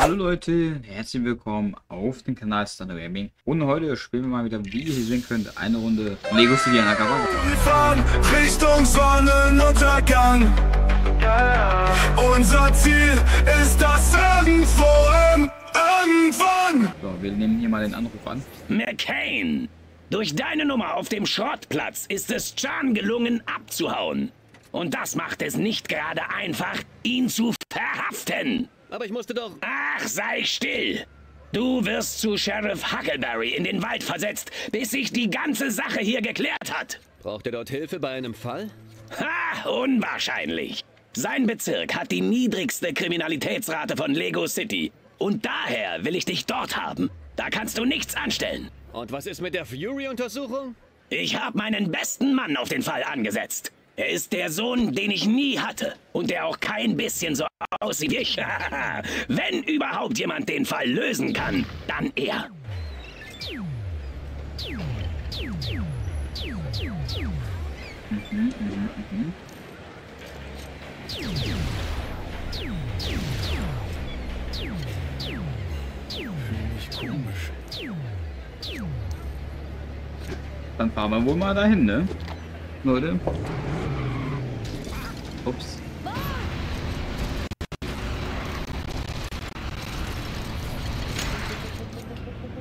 Hallo Leute, herzlich willkommen auf dem Kanal Standard Gaming. Und heute spielen wir mal wieder, wie ihr hier sehen könnt, eine Runde Lego City Undercover. Wir fahren Richtung Sonnenuntergang. Unser Ziel ist das irgendwo im irgendwann. So, wir nehmen hier mal den Anruf an. McCain! Durch deine Nummer auf dem Schrottplatz ist es Chan gelungen, abzuhauen. Und das macht es nicht gerade einfach, ihn zu verhaften. Aber ich musste doch... Ach, sei still! Du wirst zu Sheriff Huckleberry in den Wald versetzt, bis sich die ganze Sache hier geklärt hat. Braucht ihr dort Hilfe bei einem Fall? Ha, unwahrscheinlich. Sein Bezirk hat die niedrigste Kriminalitätsrate von Lego City. Und daher will ich dich dort haben. Da kannst du nichts anstellen. Und was ist mit der Fury-Untersuchung? Ich habe meinen besten Mann auf den Fall angesetzt. Er ist der Sohn, den ich nie hatte. Und der auch kein bisschen so aussieht wie ich. Wenn überhaupt jemand den Fall lösen kann, dann er. Dann fahren wir wohl mal dahin, ne? Leute. Ups.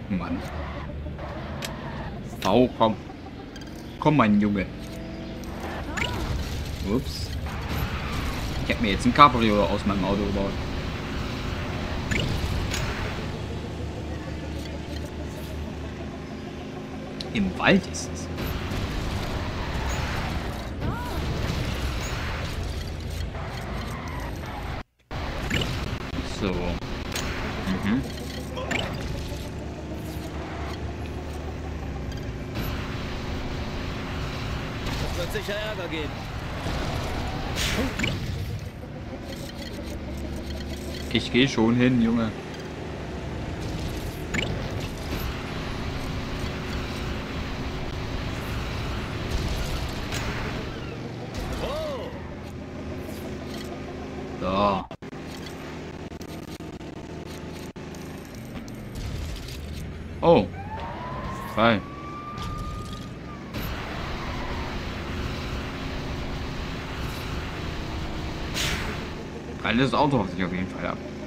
Mann. Au, komm. Komm, mein Junge. Ups. Ich hab mir jetzt ein Cabrio aus meinem Auto gebaut. Im Wald ist es. So. Mhm. Das wird sicher Ärger geben. Ich gehe schon hin, Junge. Geiles Auto auf sich auf jeden Fall ab.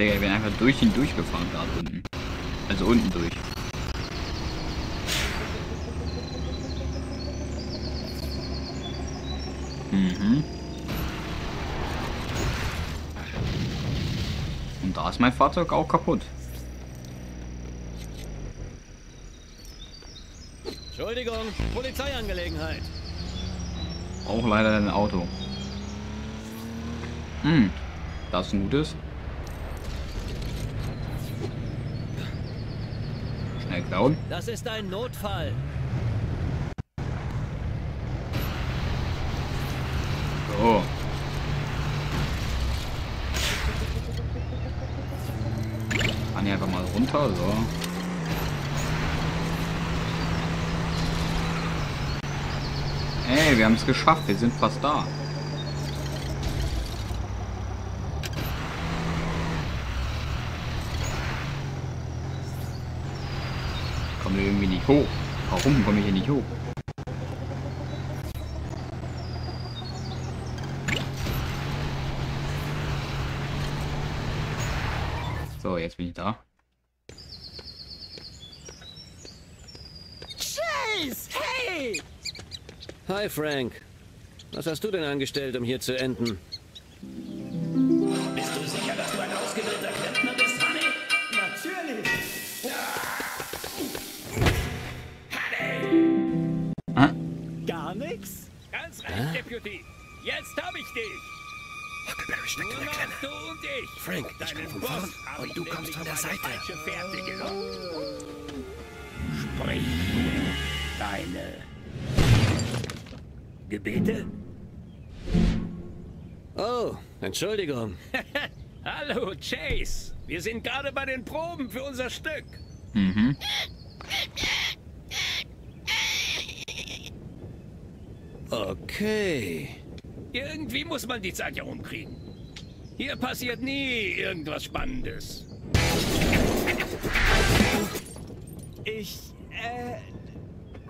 Digga, ich bin einfach durch ihn durchgefahren gerade unten. Also unten durch. Mhm. Und da ist mein Fahrzeug auch kaputt. Entschuldigung, Polizeiangelegenheit. Auch leider ein Auto. Hm. Das ist ein gutes. Klauen. Das ist ein Notfall. So. Kann hier einfach mal runter, so. Ey, wir haben es geschafft, wir sind fast da. Kommen wir irgendwie nicht hoch. Warum komme ich hier nicht hoch? So, jetzt bin ich da. Chase! Hey! Hi, Frank. Was hast du denn angestellt, um hier zu enden? Jetzt hab ich dich. Huckleberry steckt in der Klemme. du und ich. Frank, ich Deinen komm von vorn und du kommst von der Seite. falsche Fährte gelockt. Sprich. Deine Gebete? Oh, Entschuldigung. Hallo, Chase. Wir sind gerade bei den Proben für unser Stück. Mhm. Okay. Irgendwie muss man die Zeit ja rumkriegen. Hier passiert nie irgendwas Spannendes. Ich, äh,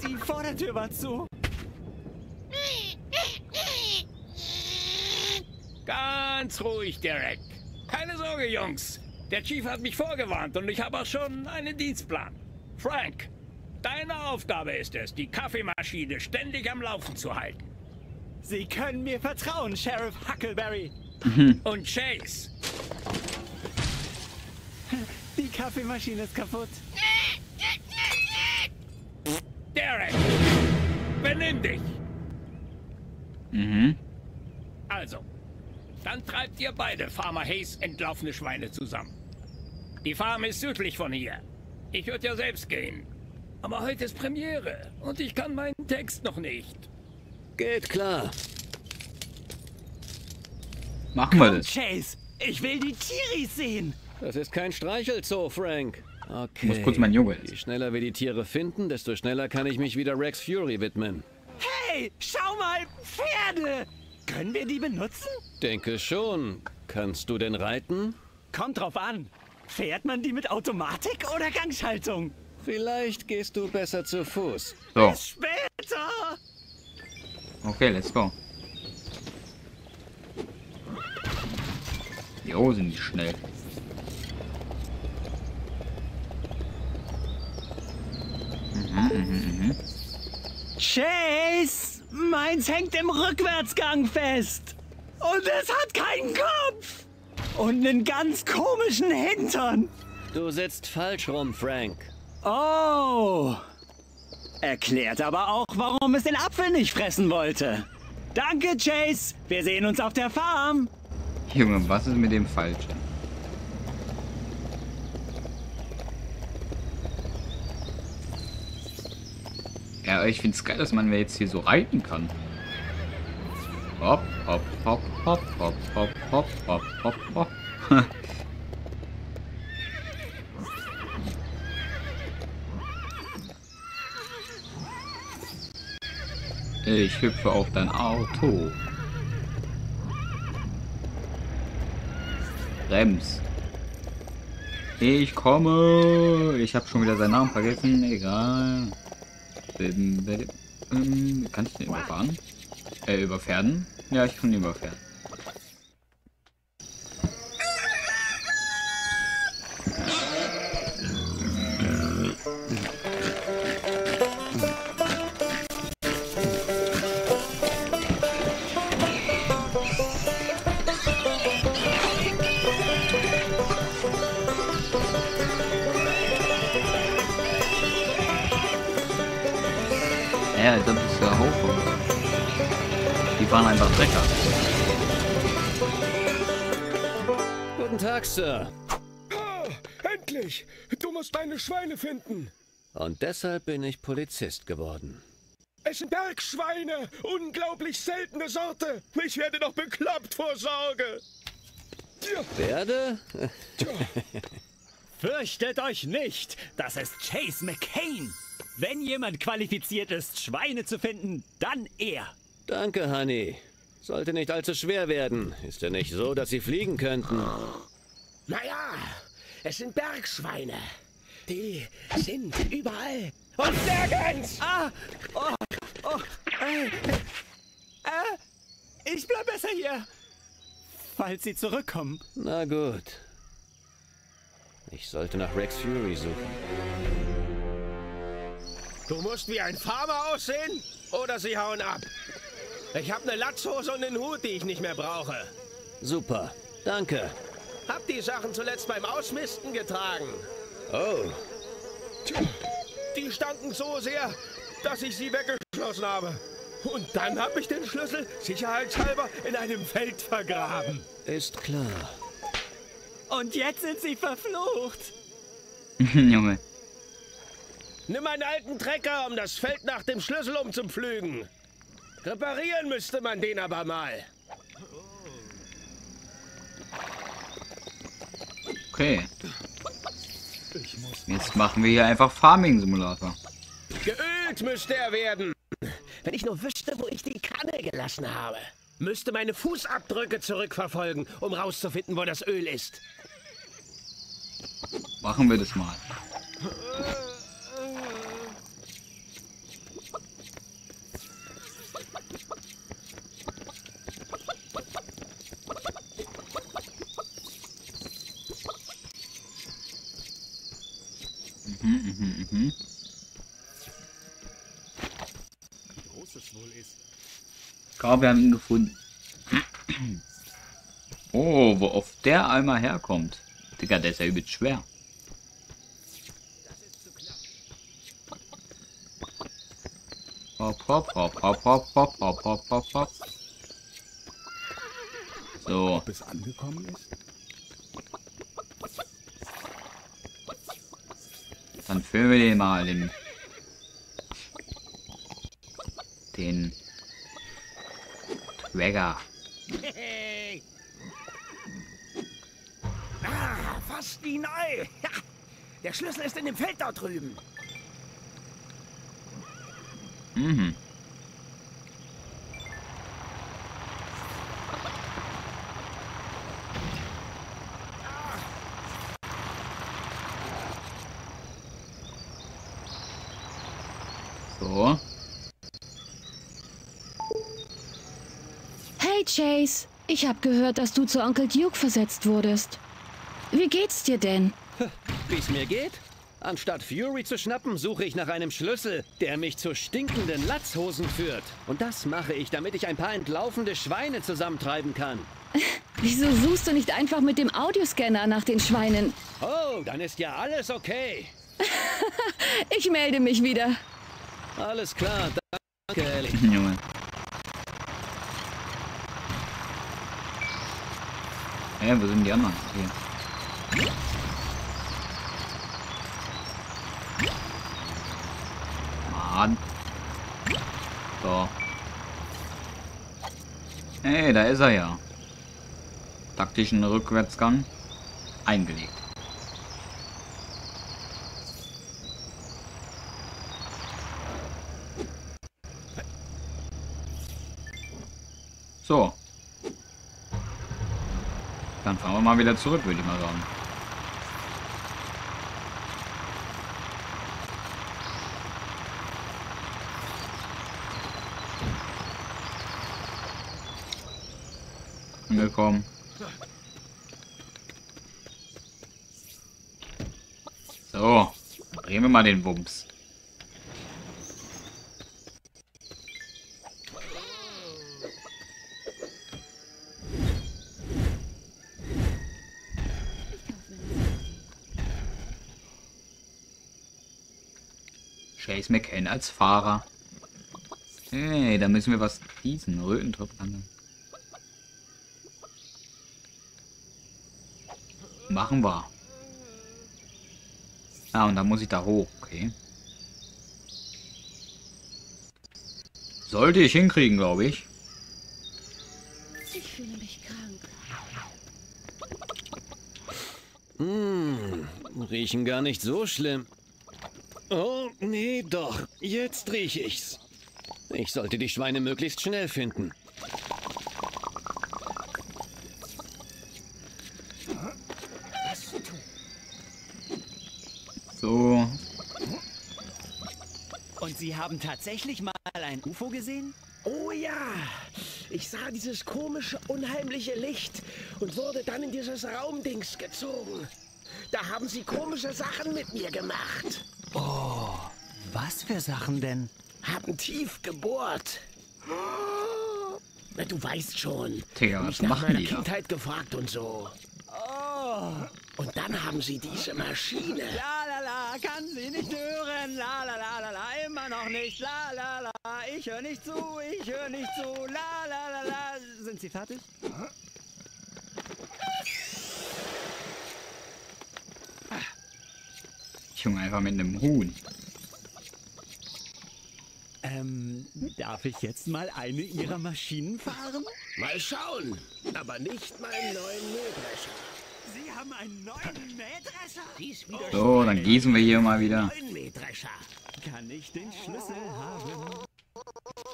die Vordertür war zu. Ganz ruhig, Derek. Keine Sorge, Jungs. Der Chief hat mich vorgewarnt und ich habe auch schon einen Dienstplan. Frank, deine Aufgabe ist es, die Kaffeemaschine ständig am Laufen zu halten. Sie können mir vertrauen, Sheriff Huckleberry. Und Chase, Die Kaffeemaschine ist kaputt. Derek, benimm dich. Mhm. Also, dann treibt ihr beide Farmer Hayes entlaufene Schweine zusammen. Die Farm ist südlich von hier. Ich würde ja selbst gehen. Aber heute ist Premiere und ich kann meinen Text noch nicht. Geht klar. Machen wir das. Chase, ich will die Tiris sehen. Das ist kein Streichelzoo, Frank. Okay. muss kurz mein Junge Je schneller wir die Tiere finden, desto schneller kann ich mich wieder Rex Fury widmen. Hey, schau mal, Pferde. Können wir die benutzen? Denke schon. Kannst du denn reiten? Kommt drauf an. Fährt man die mit Automatik oder Gangschaltung? Vielleicht gehst du besser zu Fuß. So, Später. Okay, let's go. Jo, sind die schnell. Chase, meins hängt im Rückwärtsgang fest. Und es hat keinen Kopf. Und einen ganz komischen Hintern. Du sitzt falsch rum, Frank. Oh. Erklärt aber auch, warum es den Apfel nicht fressen wollte. Danke, Chase. Wir sehen uns auf der Farm. Junge, was ist mit dem Falschen? Ja, ich finde es geil, dass man jetzt hier so reiten kann. Hopp, hopp, hopp, hopp, hopp, hopp, hopp, hopp, hopp, hopp. Ich hüpfe auf dein Auto. Rems. Ich komme. Ich habe schon wieder seinen Namen vergessen. Egal. Kann ich den überfahren? Äh, überpferden? Ja, ich kann ihn überpferden. Ja, das ist der Haufen. Die waren einfach Drecker. Guten Tag, Sir. Ah, endlich! Du musst meine Schweine finden. Und deshalb bin ich Polizist geworden. Es sind Bergschweine. Unglaublich seltene Sorte. Ich werde doch bekloppt vor Sorge. Ja, Werde? Fürchtet euch nicht. Das ist Chase McCain. Wenn jemand qualifiziert ist, Schweine zu finden, dann er. Danke, Honey. Sollte nicht allzu schwer werden. Ist ja nicht so, dass sie fliegen könnten. Naja, es sind Bergschweine. Die sind überall. Und nirgends! Ah, oh, oh, äh, äh, ich bleib besser hier. Falls sie zurückkommen. Na gut. Ich sollte nach Rex Fury suchen. Du musst wie ein Farmer aussehen oder sie hauen ab. Ich habe eine Latzhose und einen Hut, die ich nicht mehr brauche. Super. Danke. Hab die Sachen zuletzt beim Ausmisten getragen. Oh, Tja, Die stanken so sehr, dass ich sie weggeschlossen habe. Und dann habe ich den Schlüssel sicherheitshalber in einem Feld vergraben. Ist klar. Und jetzt sind sie verflucht. Junge. Nimm einen alten Trecker, um das Feld nach dem Schlüssel umzupflügen. Reparieren müsste man den aber mal. Okay. Jetzt machen wir hier einfach Farming Simulator. Geölt müsste er werden. Wenn ich nur wüsste, wo ich die Kanne gelassen habe. Müsste meine Fußabdrücke zurückverfolgen, um rauszufinden, wo das Öl ist. Machen wir das mal. Mhm. Ich glaube, wir haben ihn gefunden. Oh, wo auf der einmal herkommt. Digga, der ist ja übelst schwer. Hopp, hopp, hopp, hopp, hopp, hopp, hopp, hopp, hopp, hopp. So, Ob es angekommen ist? Dann füllen wir den mal den den Trigger. Ah, fast wie neu. Ja, der Schlüssel ist in dem Feld dort drüben. Mhm. So. Hey Chase, ich habe gehört, dass du zu Onkel Duke versetzt wurdest. Wie geht's dir denn? Wie es mir geht? Anstatt Fury zu schnappen, suche ich nach einem Schlüssel, der mich zu stinkenden Latzhosen führt. Und das mache ich, damit ich ein paar entlaufende Schweine zusammentreiben kann. Wieso suchst du nicht einfach mit dem Audioscanner nach den Schweinen? Oh, dann ist ja alles okay. Ich melde mich wieder. Alles klar, danke, Ellie. Junge. Hä, wo sind die anderen? Hier. Mann. So. Hey, da ist er ja. Taktischen Rückwärtsgang eingelegt. So. Dann fahren wir mal wieder zurück, würde ich mal sagen. Angekommen. So. Drehen wir mal den Wumms. Chase McCann als Fahrer. Hey, da müssen wir was gießen. Rötentrupp an. Machen wir. Ah, und dann muss ich da hoch. Okay. Sollte ich hinkriegen, glaube ich. Ich fühle mich krank. Hm, riechen gar nicht so schlimm. Oh, nee, doch. Jetzt riech ich's. Ich sollte die Schweine möglichst schnell finden. So. Und Sie haben tatsächlich mal ein UFO gesehen? Oh ja, ich sah dieses komische, unheimliche Licht und wurde dann in dieses Raumdings gezogen. Da haben sie komische Sachen mit mir gemacht. Was für Sachen denn? Haben tief gebohrt. Na, du weißt schon. Digga, was mich nach machen meiner die da? Kindheit gefragt und so. Oh, Und dann haben sie diese Maschine. la la la, kann Sie nicht hören. La la la la la, immer noch nicht. La la la. Ich höre nicht zu. Ich höre nicht zu. La la la la. Sind Sie fertig? Junge, einfach mit einem Huhn. Ähm, darf ich jetzt mal eine Ihrer Maschinen fahren? Mal schauen. Aber nicht meinen neuen Mähdrescher. Sie haben einen neuen Mähdrescher? Wieder So, dann gießen wir hier mal wieder. Kann ich den Schlüssel haben?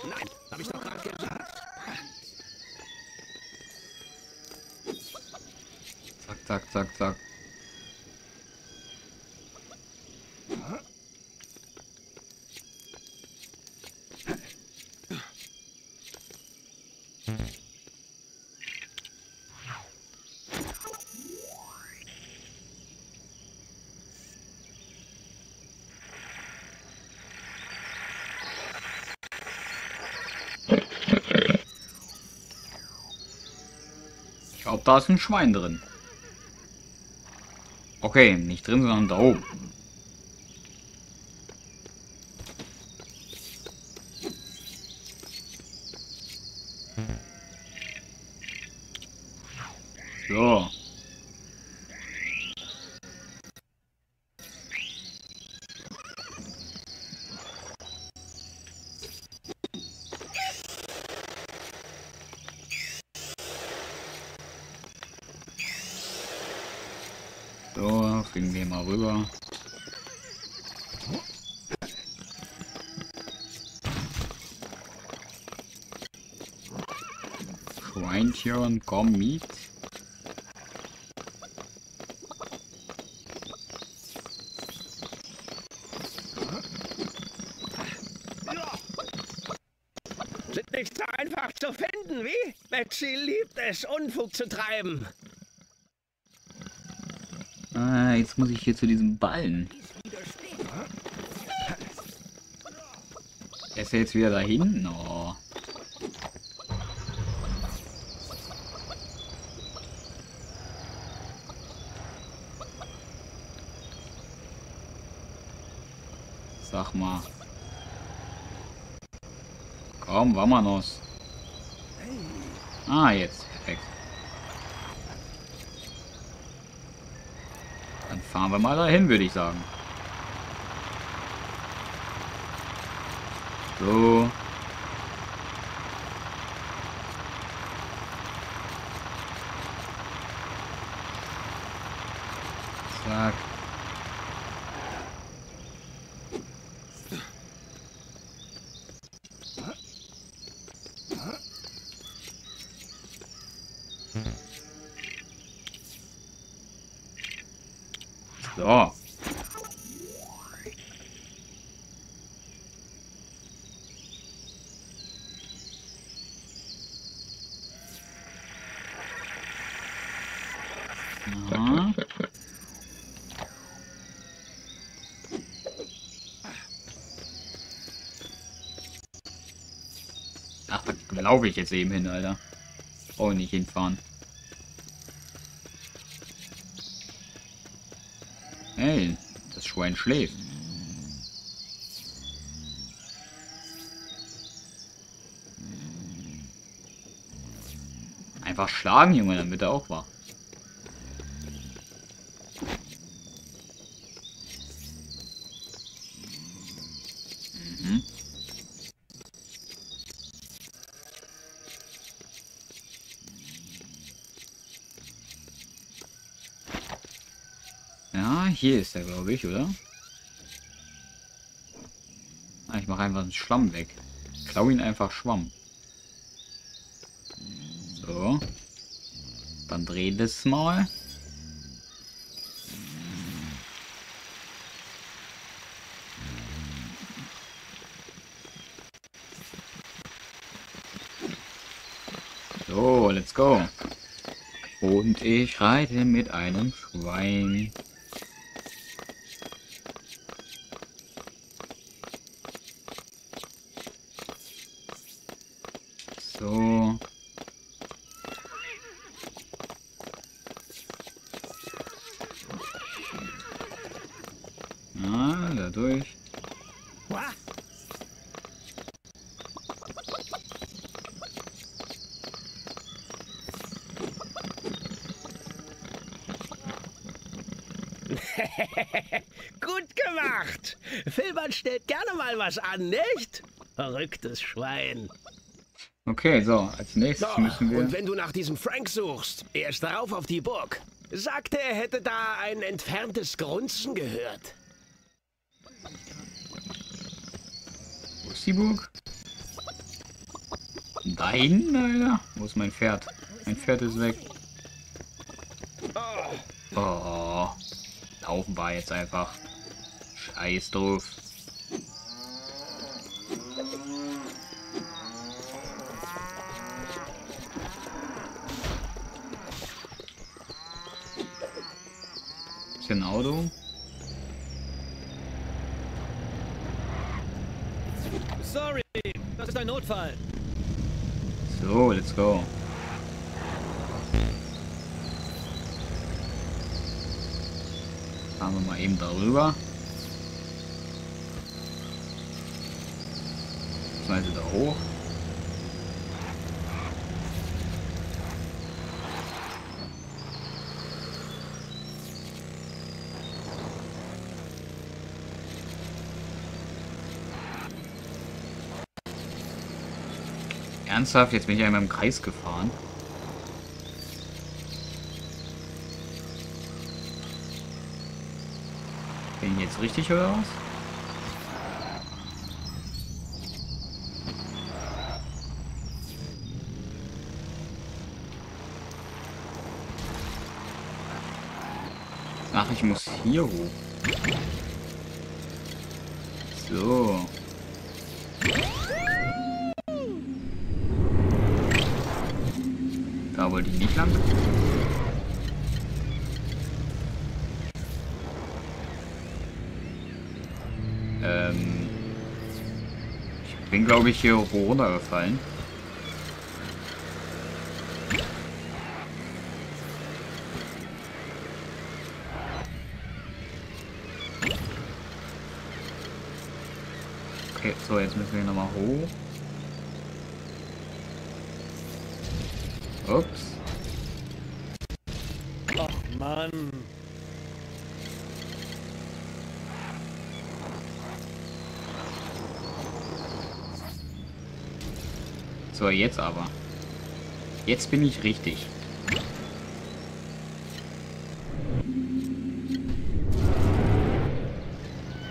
Nein, habe ich doch gerade gesagt. Zack, zack, zack, zack. Da ist ein Schwein drin. Okay, nicht drin, sondern da oben. So. Rüber. Schweinchen, komm mit. Sind nicht so einfach zu finden, wie? Betsy liebt es, Unfug zu treiben. Ah, jetzt muss ich hier zu diesem Ballen. Ist jetzt wieder da hinten. Oh. Sag mal. Komm, vámonos. Ah, jetzt. Perfekt. Dann fahren wir mal dahin, würde ich sagen. So. Zack. So. Ach, da laufe ich jetzt eben hin, Alter. Ich nicht hinfahren. Hey, schläft. Einfach schlagen, Junge, wird er auch wach. Mhm. Ja, hier ist er, glaube ich, oder? Ah, ich mache einfach den Schlamm weg. Klau ihn einfach Schwamm. So. Dann dreh das mal. So, let's go. Und ich reite mit einem Schwein. So. Ja, dadurch. gemacht. Filbert stellt gerne mal was an, nicht? Verrücktes Schwein. Okay, so, als nächstes So, müssen wir... und wenn du nach diesem Frank suchst, er ist darauf auf die Burg. Sagte, er hätte da ein entferntes Grunzen gehört. Wo ist die Burg? Da hinten, Alter. Wo ist mein Pferd? Mein Pferd ist weg. Oh. Laufen wir jetzt einfach. Scheiß drauf. Ist hier ein Auto? Sorry, das ist ein Notfall. So, let's go. Fahren wir mal eben darüber. Beziehungsweise da hoch. Ernsthaft? Jetzt bin ich einmal im Kreis gefahren. Ich jetzt richtig oder was? Ach, ich muss hier hoch. So. Da wollte ich nicht lang. Bin, glaube ich, hier runtergefallen. Okay, so, jetzt müssen wir nochmal hoch. Ups. Och, Mann. So, jetzt aber. Jetzt bin ich richtig.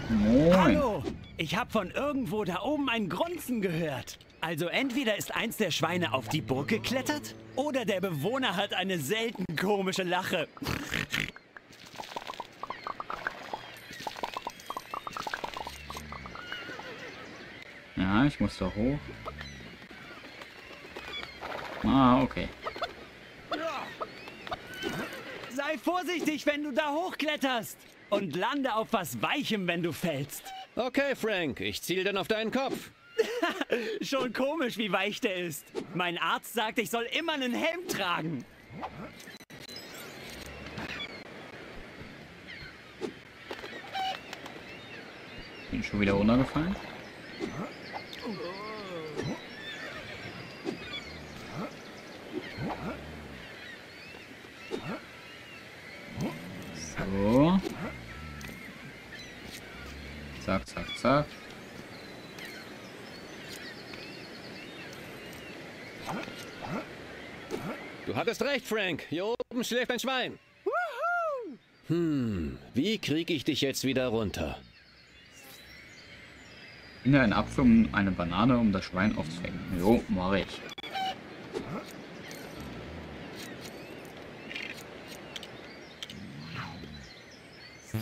Moin. Hallo! Ich habe von irgendwo da oben ein Grunzen gehört. Also entweder ist eins der Schweine auf die Burg geklettert oder der Bewohner hat eine selten komische Lache. Ja, ich muss da hoch. Ah, okay. Sei vorsichtig, wenn du da hochkletterst. Und lande auf was Weichem, wenn du fällst. Okay, Frank, ich ziel dann auf deinen Kopf. Schon komisch, wie weich der ist. Mein Arzt sagt, ich soll immer einen Helm tragen. Bin schon wieder runtergefallen. So. Zack, zack, zack. Du hattest recht, Frank. Hier oben schläft ein Schwein. Hm, wie kriege ich dich jetzt wieder runter? Finde einen Apfel und eine Banane, um das Schwein aufzuhängen. Jo, mache ich.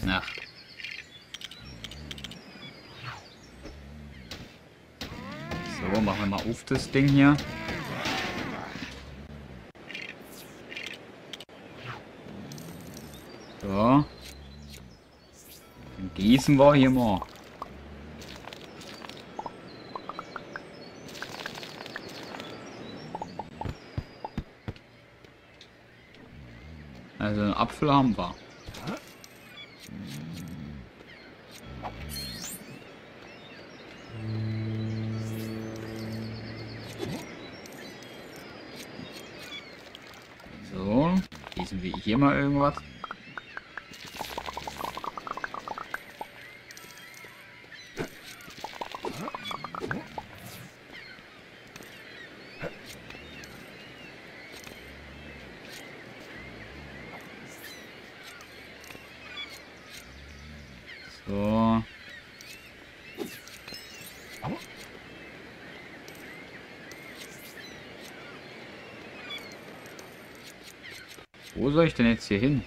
Na. So, machen wir mal auf das Ding hier. So. Gießen wir hier mal. Also einen Apfel haben wir. So, gießen wir hier mal irgendwas. Wo soll ich denn jetzt hier hin?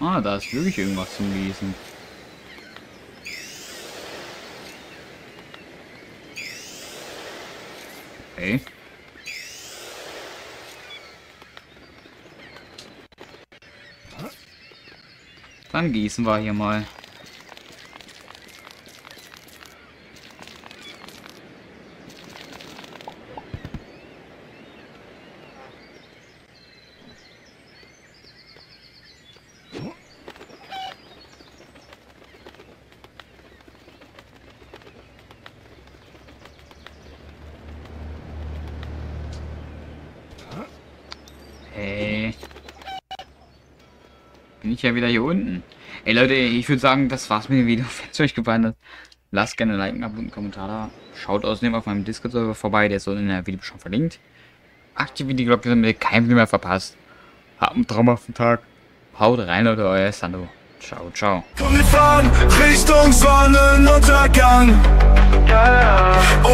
Ah, da ist wirklich irgendwas zum Lesen. Okay. Dann gießen wir hier mal. Hey. Bin ich ja wieder hier unten. Ey Leute, ich würde sagen, das war's mit dem Video. Wenn es euch gefallen hat, lasst gerne ein Like, und einen Kommentar da. Schaut außerdem auf meinem Discord-Server vorbei, der ist unten in der Videobeschreibung verlinkt. Aktiviert die Glocke, damit ihr kein Video mehr verpasst. Habt einen traumhaften Tag. Haut rein, Leute, euer Sando. Ciao, ciao. Komm, wir fahren Richtung Sonnenuntergang.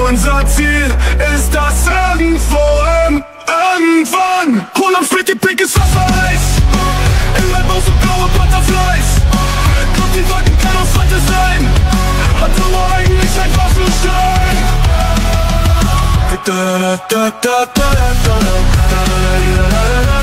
Unser Ziel ist das irgendwo im Irgendwann. Hol uns mit die pinkes Wassereis. In my bones are blowing butterflies Doch die Wolken kann uns heute sein Hat Sommer eigentlich ein Waffenstein da da da da da da da da da da da da